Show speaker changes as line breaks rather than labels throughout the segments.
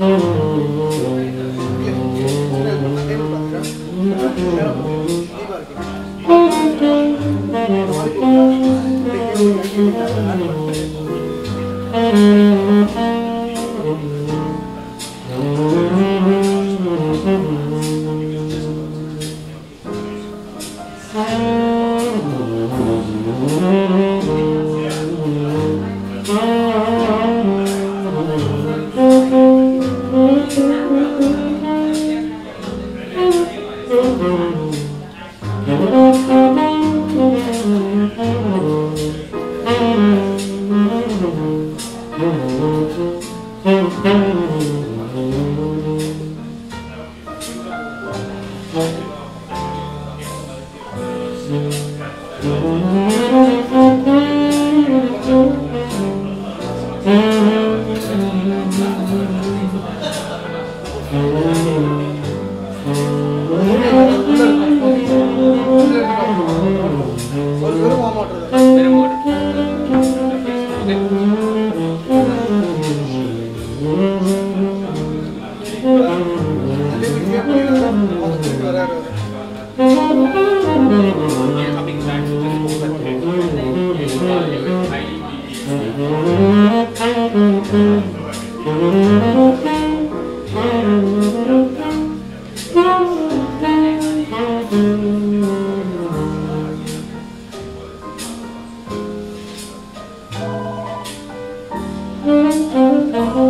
Mm-hmm. More hot Oh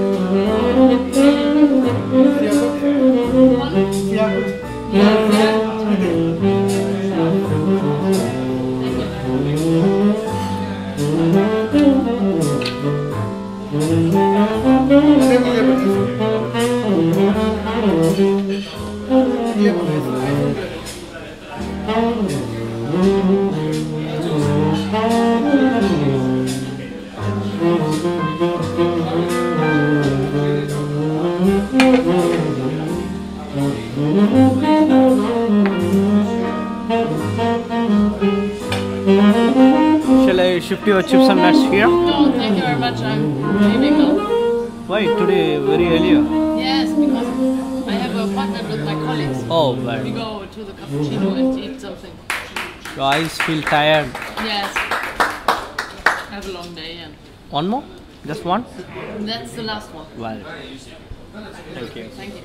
Shall I shift your chips and nuts here?
No, thank you very much. I'm leaving now.
Why today very earlier?
Yes, because I have an appointment with my colleagues.
Oh,
We go to the cappuccino and eat something.
Your eyes feel tired.
Yes. I have a long day and
One more? Just one?
that's the last one.
Well. Thank you.
Thank you.